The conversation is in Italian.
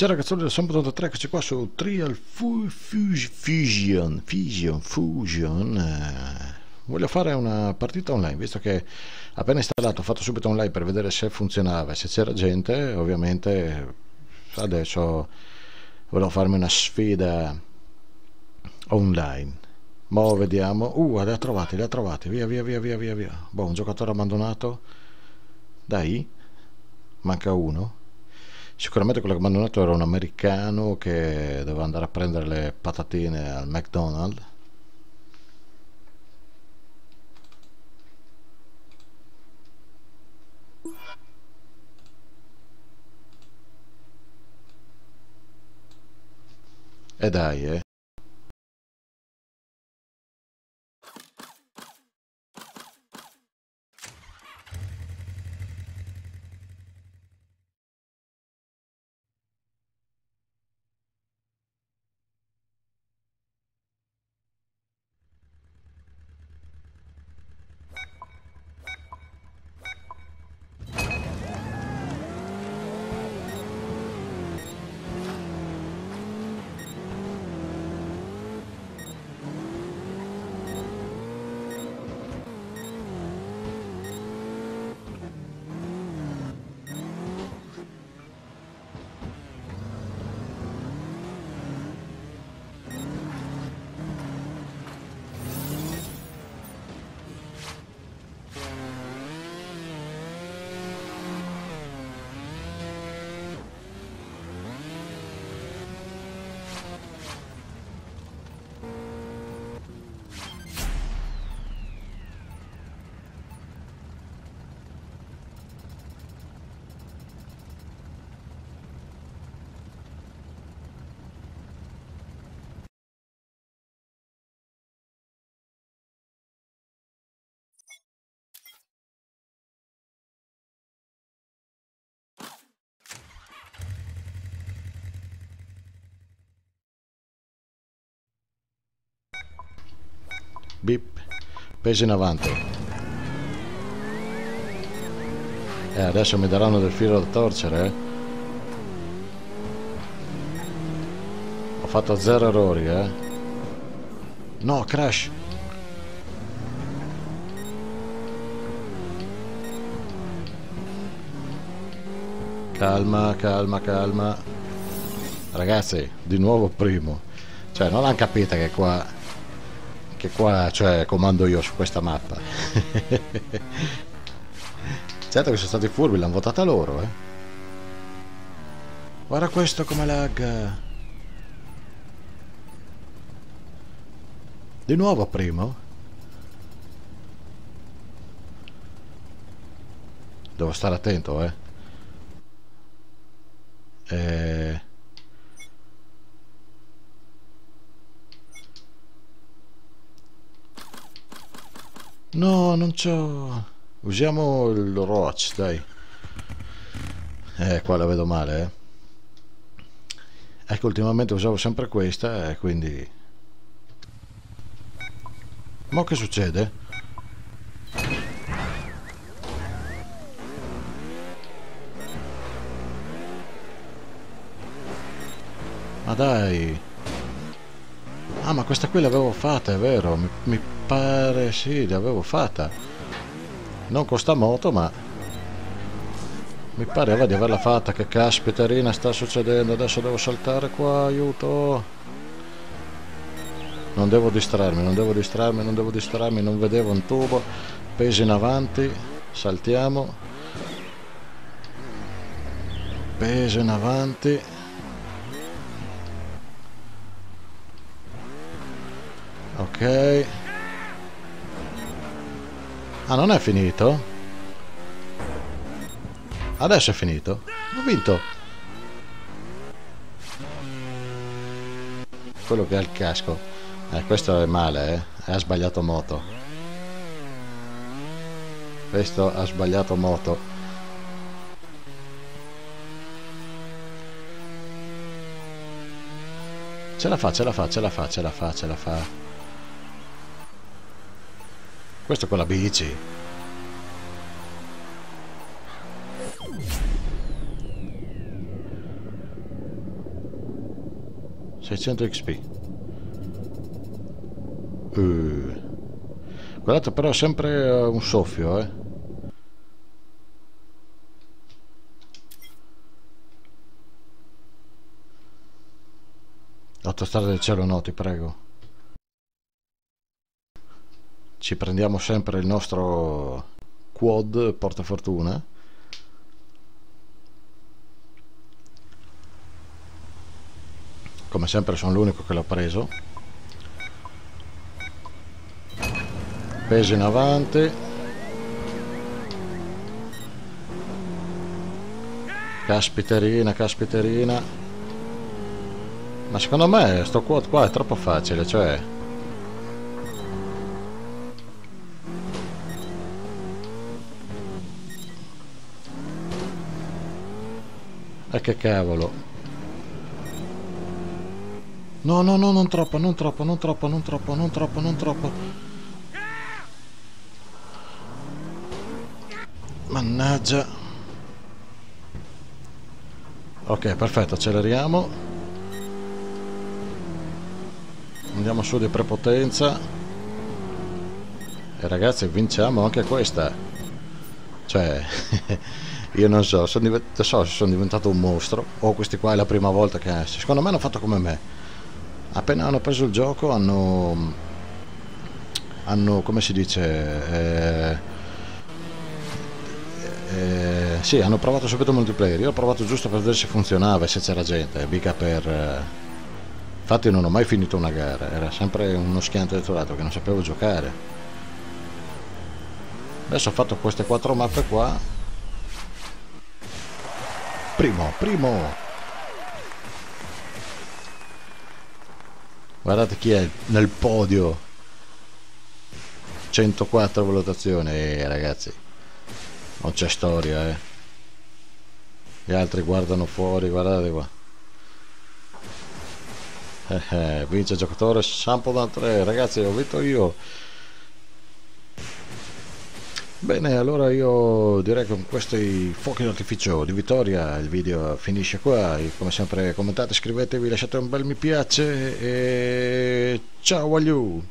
Ciao ragazzoli del Sampo83, eccoci qua su Trial Fusion, Fusion, Fusion. Eh, voglio fare una partita online, visto che appena installato ho fatto subito online per vedere se funzionava se c'era gente, ovviamente adesso volevo farmi una sfida online. Ma vediamo. Uh, li ha trovati, li ha trovati. Via, via, via, via, via, via. Boh, un giocatore abbandonato. Dai. Manca uno. Sicuramente quello che mi hanno dato era un americano che doveva andare a prendere le patatine al McDonald's. E dai, eh. Bip. Pesi in avanti. E adesso mi daranno del filo da torcere, eh. Ho fatto zero errori, eh. No, crash. Calma, calma, calma. Ragazzi, di nuovo primo. Cioè, non hanno capito che qua che qua cioè comando io su questa mappa. Certo che sono stati furbi l'hanno votata loro eh. Guarda questo come lag. Di nuovo primo? Devo stare attento eh. eh No, non c'ho... Usiamo il Roach, dai. Eh, qua la vedo male, eh. Ecco, ultimamente usavo sempre questa e quindi... Ma che succede? Ma dai! Ah, ma questa qui l'avevo fatta, è vero? Mi, mi pare sì, l'avevo fatta. Non con sta moto ma mi pareva di averla fatta. Che caspiterina sta succedendo? Adesso devo saltare qua aiuto. Non devo distrarmi non devo distrarmi non devo distrarmi non vedevo un tubo. Pesi in avanti saltiamo. Peso in avanti ok Ah, non è finito? Adesso è finito. Ho vinto. Quello che ha il casco. Eh, questo è male, eh. Ha sbagliato moto. Questo ha sbagliato moto. Ce la fa, ce la fa, ce la fa, ce la fa, ce la fa. Questo con la bici. 600 XP uh. guardate però sempre uh, un soffio eh Autostrada del cielo no, ti prego. Ci prendiamo sempre il nostro quad portafortuna. Come sempre sono l'unico che l'ho preso. Peso in avanti. Caspiterina, caspiterina. Ma secondo me sto quad qua è troppo facile, cioè... E che cavolo. No, no, no, non troppo, non troppo, non troppo, non troppo, non troppo, non troppo. Mannaggia. Ok, perfetto, acceleriamo. andiamo su di prepotenza e ragazzi vinciamo anche questa cioè io non so sono, divent- so se sono diventato un mostro o questi qua è la prima volta che secondo me hanno fatto come me appena hanno preso il gioco hanno hanno come si dice eh, eh, sì hanno provato subito multiplayer io ho provato giusto per vedere se funzionava e se c'era gente mica per eh, Infatti non ho mai finito una gara, era sempre uno schiante detolato che non sapevo giocare. Adesso ho fatto queste quattro mappe qua. Primo, primo! Guardate chi è nel podio. 104 valutazioni, eh, ragazzi. Non c'è storia, eh. Gli altri guardano fuori, guardate qua. Eh, eh, vince il giocatore Sampo da 3 ragazzi ho vinto io bene allora io direi che con questi fuochi d'artificio di vittoria il video finisce qua. Come sempre commentate iscrivetevi lasciate un bel mi piace e ciao a you